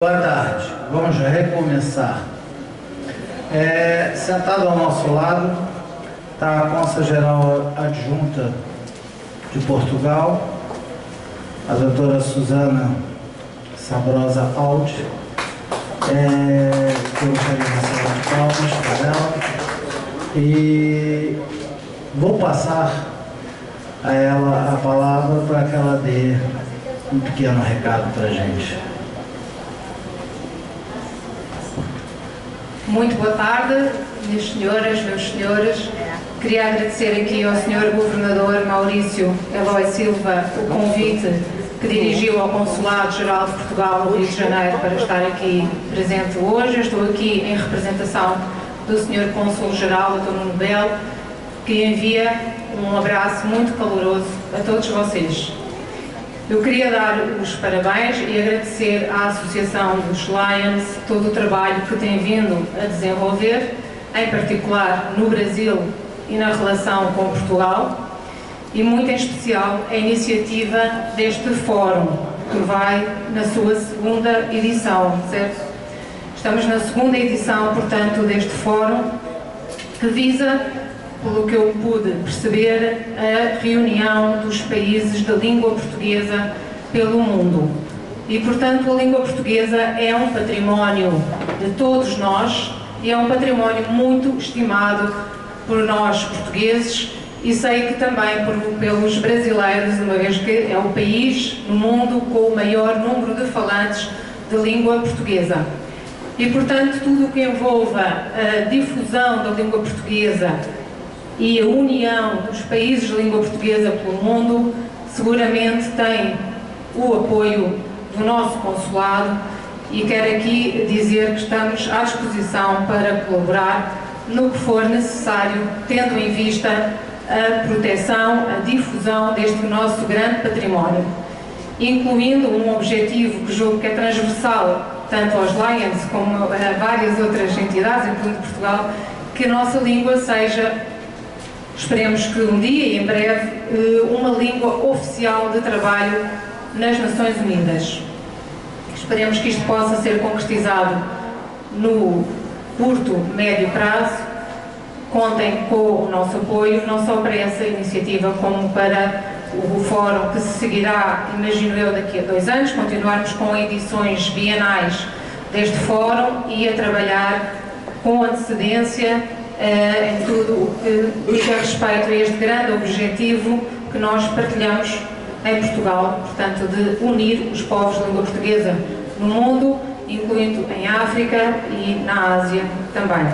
Boa tarde, vamos recomeçar. É, sentado ao nosso lado está a Consa-Geral Adjunta de Portugal, a doutora Suzana Sabrosa Aldi. É, eu gostaria de receber de palmas para ela. E vou passar a ela a palavra para que ela dê um pequeno recado para a gente. Muito boa tarde, minhas senhoras, meus senhores. Queria agradecer aqui ao Sr. Governador Maurício Eloy Silva o convite que dirigiu ao Consulado-Geral de Portugal no Rio de Janeiro para estar aqui presente hoje. Eu estou aqui em representação do Sr. Consul-Geral, Dr. Nuno Belo, que envia um abraço muito caloroso a todos vocês. Eu queria dar os parabéns e agradecer à Associação dos Lions todo o trabalho que tem vindo a desenvolver, em particular no Brasil e na relação com Portugal, e muito em especial a iniciativa deste fórum, que vai na sua segunda edição, certo? Estamos na segunda edição, portanto, deste fórum, que visa pelo que eu pude perceber, a reunião dos países da língua portuguesa pelo mundo. E, portanto, a língua portuguesa é um património de todos nós e é um património muito estimado por nós portugueses e sei que também por, pelos brasileiros, uma vez que é o país no mundo com o maior número de falantes de língua portuguesa. E, portanto, tudo o que envolva a difusão da língua portuguesa e a união dos países de língua portuguesa pelo mundo seguramente tem o apoio do nosso consulado e quero aqui dizer que estamos à disposição para colaborar no que for necessário, tendo em vista a proteção, a difusão deste nosso grande património, incluindo um objetivo que julgo que é transversal tanto aos Lions como a várias outras entidades, incluindo Portugal, que a nossa língua seja Esperemos que um dia e em breve eh, uma língua oficial de trabalho nas Nações Unidas. Esperemos que isto possa ser concretizado no curto, médio prazo. Contem com o nosso apoio, não só para essa iniciativa, como para o fórum que se seguirá, imagino eu, daqui a dois anos, continuarmos com edições bienais deste fórum e a trabalhar com antecedência em tudo o que diz respeito a este grande objetivo que nós partilhamos em Portugal, portanto, de unir os povos de língua portuguesa no mundo, incluindo em África e na Ásia também.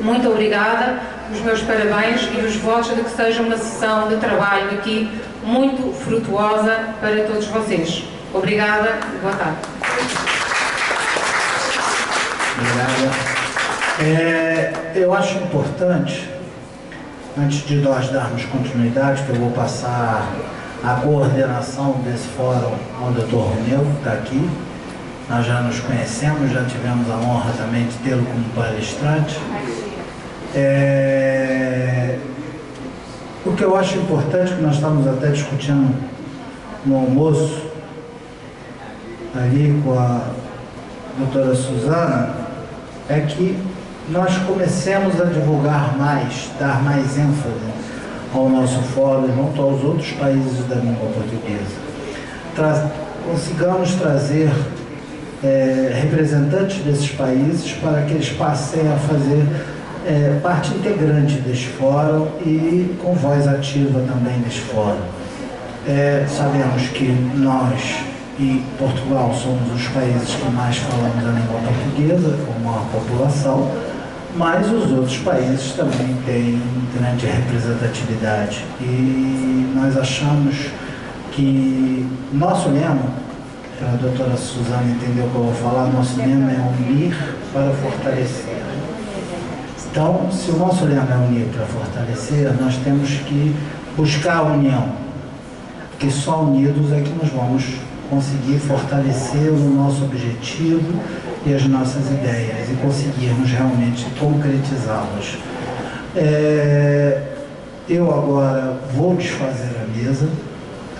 Muito obrigada, os meus parabéns e os votos de que seja uma sessão de trabalho aqui muito frutuosa para todos vocês. Obrigada e boa tarde. Obrigada. É, eu acho importante, antes de nós darmos continuidade, que eu vou passar a coordenação desse fórum ao doutor Romeu, que está aqui. Nós já nos conhecemos, já tivemos a honra também de tê-lo como palestrante. É, o que eu acho importante, que nós estamos até discutindo no almoço, ali com a doutora Suzana, é que nós comecemos a divulgar mais, dar mais ênfase ao nosso fórum junto aos outros países da língua portuguesa. Tra consigamos trazer é, representantes desses países para que eles passem a fazer é, parte integrante deste fórum e com voz ativa também neste fórum. É, sabemos que nós e Portugal somos os países que mais falamos a língua portuguesa, como a população, mas os outros países também têm grande representatividade. E nós achamos que nosso lema, a doutora Suzana entendeu que eu vou falar, nosso lema é unir para fortalecer. Então, se o nosso lema é unir para fortalecer, nós temos que buscar a união, porque só unidos é que nós vamos conseguir fortalecer o nosso objetivo e as nossas ideias e conseguirmos realmente concretizá-las. É, eu agora vou desfazer a mesa,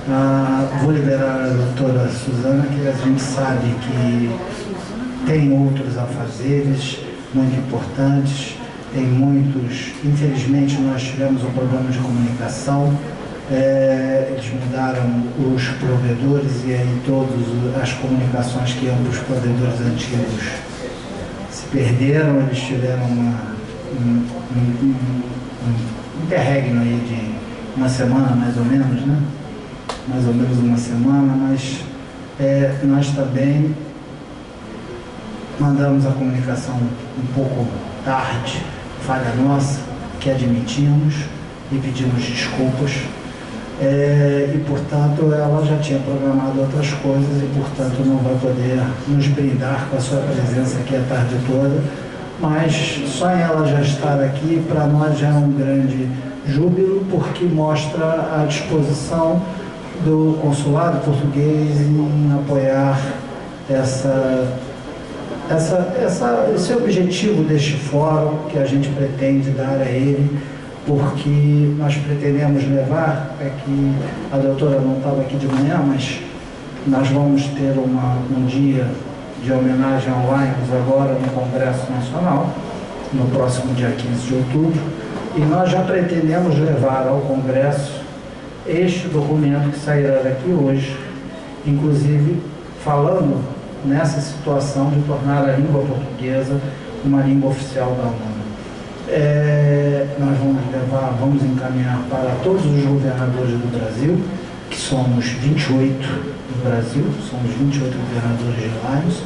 ah, vou liberar a doutora Suzana, que a gente sabe que tem outros afazeres muito importantes, tem muitos. Infelizmente, nós tivemos um problema de comunicação. É, eles mudaram os provedores e aí todas as comunicações que para os provedores antigos se perderam, eles tiveram uma, um, um, um, um interregno aí de uma semana mais ou menos, né? Mais ou menos uma semana, mas é, nós também mandamos a comunicação um pouco tarde, falha nossa, que admitimos e pedimos desculpas. É, e portanto ela já tinha programado outras coisas e portanto não vai poder nos brindar com a sua presença aqui a tarde toda, mas só ela já estar aqui para nós já é um grande júbilo porque mostra a disposição do consulado português em apoiar essa essa, essa, esse objetivo deste fórum que a gente pretende dar a ele, porque nós pretendemos levar, é que a doutora não estava aqui de manhã, mas nós vamos ter uma, um dia de homenagem ao Lions agora no Congresso Nacional, no próximo dia 15 de outubro, e nós já pretendemos levar ao Congresso este documento que sairá daqui hoje, inclusive falando nessa situação de tornar a língua portuguesa uma língua oficial da ONU. É, nós vamos levar, vamos encaminhar para todos os governadores do Brasil, que somos 28 no Brasil, somos 28 governadores Lagos,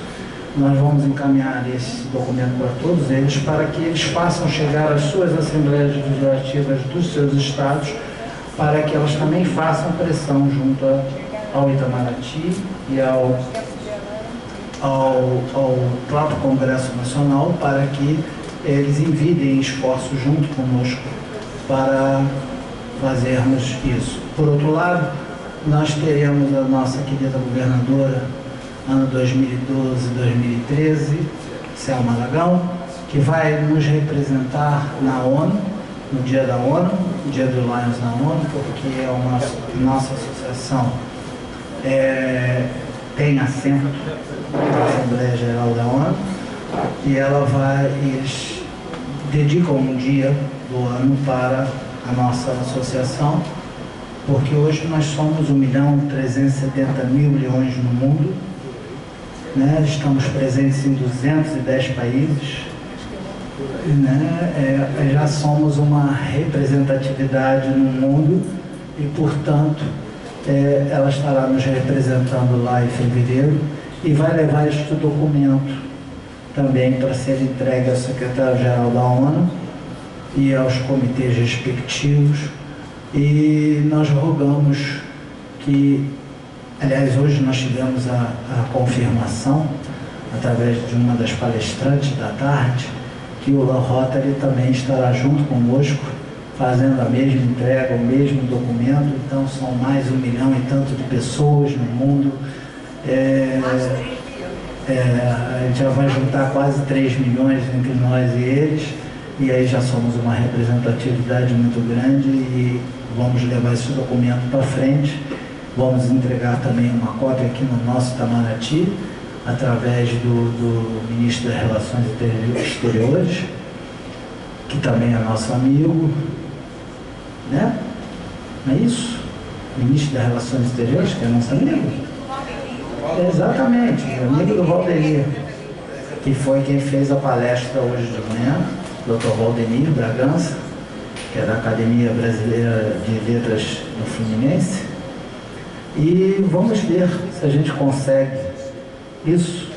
nós vamos encaminhar esse documento para todos eles, para que eles façam chegar às suas assembleias legislativas dos seus estados, para que elas também façam pressão junto ao Itamaraty e ao ao, ao próprio Congresso Nacional para que eles envidem esforços junto conosco para fazermos isso. Por outro lado, nós teremos a nossa querida governadora, ano 2012 2013, Selma Aragão, que vai nos representar na ONU, no dia da ONU, dia do Lions na ONU, porque é uma nossa associação é, tem assento na Assembleia Geral da ONU e ela vai, eles dedicam um dia do ano para a nossa associação, porque hoje nós somos 1 milhão 370 mil milhões no mundo, né? estamos presentes em 210 países, né? É, já somos uma representatividade no mundo e, portanto, é, ela estará nos representando lá em fevereiro e vai levar este documento também para ser entregue ao secretário-geral da ONU e aos comitês respectivos. E nós rogamos que, aliás, hoje nós tivemos a, a confirmação, através de uma das palestrantes da tarde, que o La Rotary também estará junto conosco fazendo a mesma entrega, o mesmo documento, então são mais um milhão e tanto de pessoas no mundo. É, é, a gente já vai juntar quase 3 milhões entre nós e eles, e aí já somos uma representatividade muito grande e vamos levar esse documento para frente. Vamos entregar também uma cópia aqui no nosso Itamaraty, através do, do Ministro das Relações Exteriores, que também é nosso amigo, né? Não é isso? Ministro das Relações Exteriores, que é nosso amigo. Exatamente, amigo do Valdemir, que foi quem fez a palestra hoje de manhã, Dr. Valdemir Bragança, que é da Academia Brasileira de Letras do Fluminense. E vamos ver se a gente consegue isso,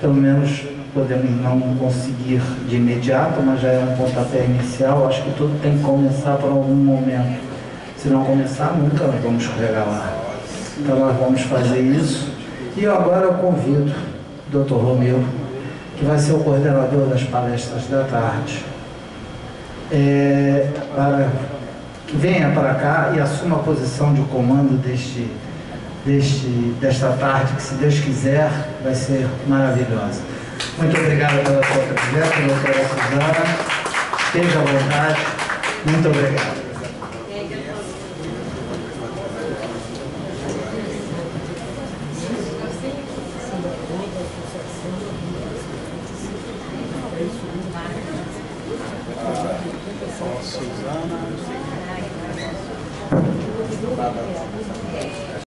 pelo menos podemos não conseguir de imediato, mas já é um pontapé inicial. Acho que tudo tem que começar por algum momento. Se não começar, nunca vamos chegar lá. Então nós vamos fazer isso. E agora eu convido o Dr. Romeu, que vai ser o coordenador das palestras da tarde, é, para que venha para cá e assuma a posição de comando deste, deste, desta tarde, que se Deus quiser vai ser maravilhosa. Muito obrigado pela sua presença, doutora Suzana. Esteja à vontade. Muito obrigado. Suzana.